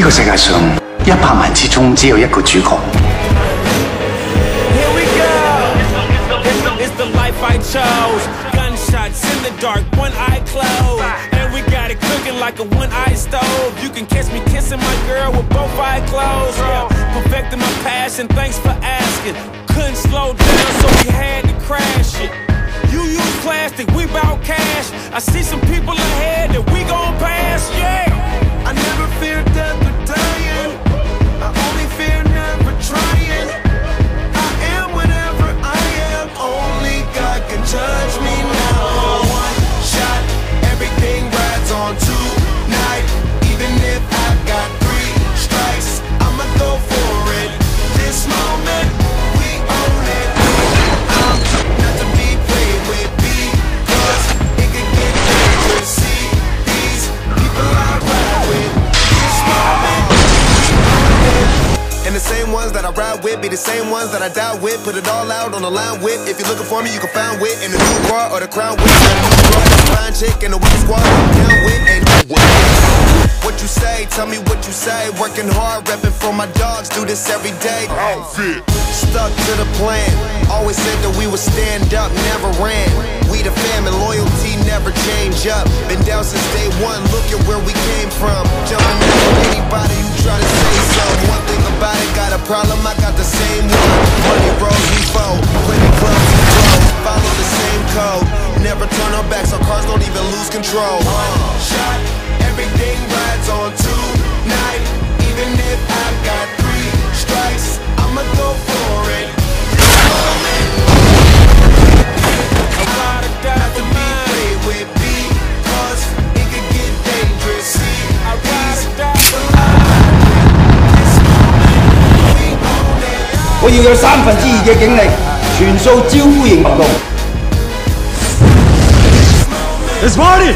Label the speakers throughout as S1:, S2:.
S1: 呢个世界上一百万之中只有一个主角。
S2: Here we go. It's the, it's the life I chose. Gunshots in the dark, one eye closed. And we got it cooking like a one eye stove. You can catch me kissing my girl with both eyes closed. Yeah, perfecting my passion, thanks for asking. Couldn't slow down, so we had to crash it. You use plastic, we bout cash. I see some people ahead
S3: Ones that I ride with be the same ones that I die with. Put it all out on the line with. If you're looking for me, you can find wit in the new car or the crown with. Got a new a fine chick and the weak squad. I'm down with. Ain't what you say, tell me what you say. Working hard, repping for my dogs, do this every day. Outfit. Stuck to the plan. Always said that we would stand up, never ran. We the fam and loyalty never change up. Been down since day one, look at where we came from. Problem, I got the same one. Money rolls, we fold. Plenty clubs, we grow. Follow the same code. Never turn our backs, our cars don't even lose control.
S2: One shot,
S4: 我要有三分之二嘅警力，全數招呼型行動。Let's party！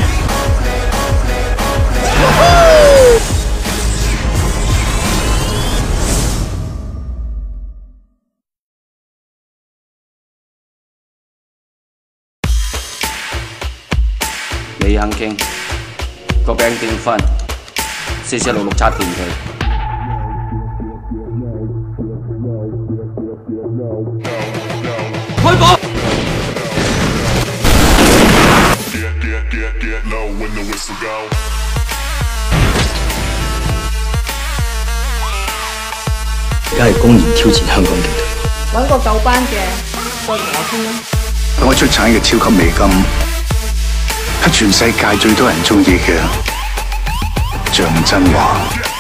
S5: 你肯傾，個餅點分？四四六六拆掂佢。
S4: 而家係公然挑戰香港警隊。
S6: 揾個舊班嘅再同我傾啦。
S1: 我出產嘅超級美金係全世界最多人中意嘅象真華。